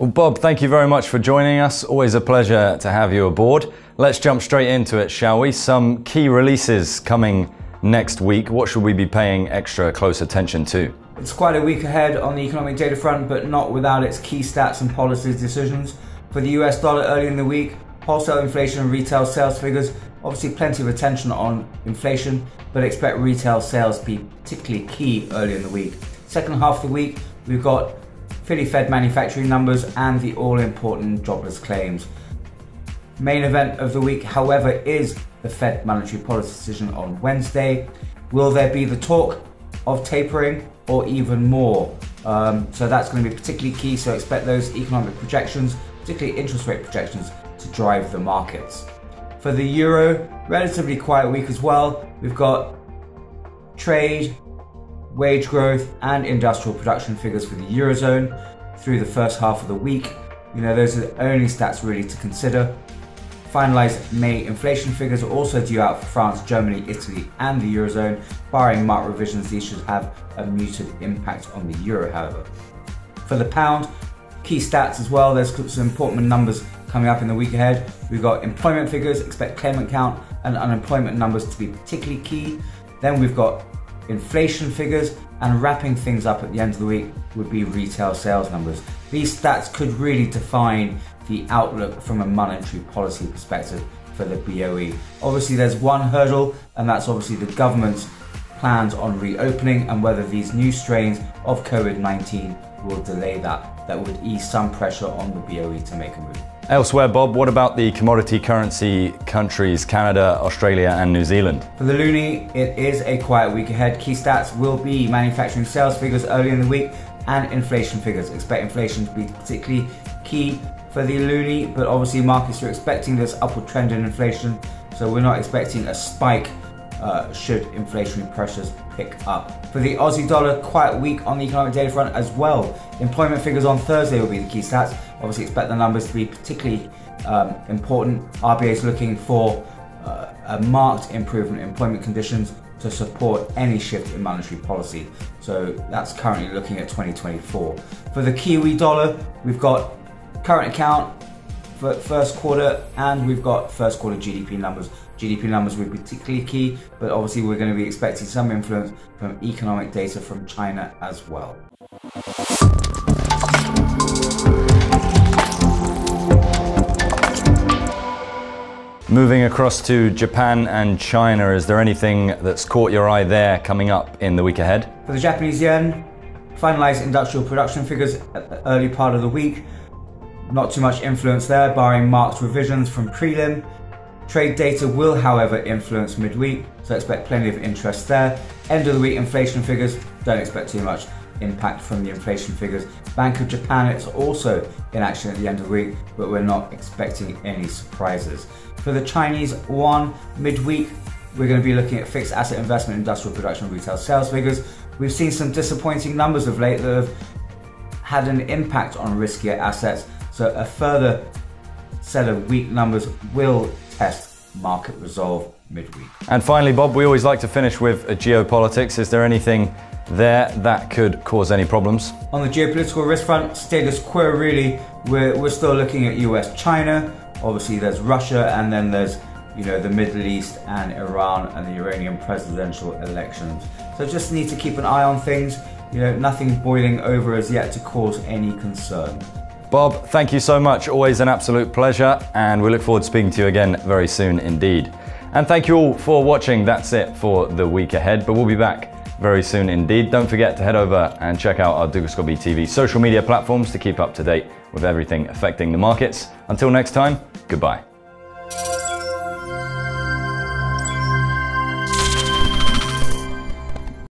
Well, Bob, thank you very much for joining us. Always a pleasure to have you aboard. Let's jump straight into it, shall we? Some key releases coming next week. What should we be paying extra close attention to? It's quite a week ahead on the economic data front, but not without its key stats and policy decisions. For the US dollar early in the week, wholesale inflation and retail sales figures. Obviously, plenty of attention on inflation, but expect retail sales to be particularly key early in the week. Second half of the week, we've got Fed manufacturing numbers and the all important jobless claims. Main event of the week, however, is the Fed monetary policy decision on Wednesday. Will there be the talk of tapering or even more? Um, so that's going to be particularly key. So expect those economic projections, particularly interest rate projections, to drive the markets. For the euro, relatively quiet week as well. We've got trade, wage growth, and industrial production figures for the eurozone through the first half of the week. You know, those are the only stats really to consider. Finalised May inflation figures are also due out for France, Germany, Italy, and the Eurozone. Barring marked revisions, these should have a muted impact on the euro, however. For the pound, key stats as well, there's some important numbers coming up in the week ahead. We've got employment figures, expect claimant count, and unemployment numbers to be particularly key. Then we've got inflation figures, and wrapping things up at the end of the week would be retail sales numbers. These stats could really define the outlook from a monetary policy perspective for the BOE. Obviously, there's one hurdle, and that's obviously the government's plans on reopening and whether these new strains of COVID 19 will delay that. That would ease some pressure on the BOE to make a move. Elsewhere, Bob, what about the commodity currency countries Canada, Australia, and New Zealand? For the loonie, it is a quiet week ahead. Key stats will be manufacturing sales figures early in the week and inflation figures. Expect inflation to be particularly key for the loonie, but obviously markets are expecting this upward trend in inflation, so we're not expecting a spike uh, should inflationary pressures pick up. For the Aussie dollar, quite weak on the economic data front as well. Employment figures on Thursday will be the key stats. Obviously, expect the numbers to be particularly um, important. RBA is looking for uh, a marked improvement in employment conditions to support any shift in monetary policy. So that's currently looking at 2024. For the Kiwi dollar, we've got current account for first quarter and we've got first quarter GDP numbers. GDP numbers will be particularly key, but obviously we're going to be expecting some influence from economic data from China as well. Moving across to Japan and China, is there anything that's caught your eye there coming up in the week ahead? For the Japanese yen, finalized industrial production figures at the early part of the week. Not too much influence there, barring marked revisions from prelim. Trade data will, however, influence midweek, so expect plenty of interest there. End of the week inflation figures, don't expect too much impact from the inflation figures. Bank of Japan, it's also in action at the end of the week, but we're not expecting any surprises. For the Chinese yuan, midweek, we're going to be looking at fixed asset investment, industrial production, retail sales figures. We've seen some disappointing numbers of late that have had an impact on riskier assets, so a further set of weak numbers will test market resolve midweek. And finally, Bob, we always like to finish with geopolitics. Is there anything there that could cause any problems? On the geopolitical risk front, status quo really. We're, we're still looking at US China. Obviously, there's Russia, and then there's you know the Middle East and Iran and the Iranian presidential elections. So just need to keep an eye on things. You know, nothing boiling over as yet to cause any concern. Bob, thank you so much. Always an absolute pleasure, and we look forward to speaking to you again very soon indeed. And thank you all for watching. That's it for the week ahead, but we'll be back very soon indeed. Don't forget to head over and check out our Dukascopy TV social media platforms to keep up to date with everything affecting the markets. Until next time, goodbye.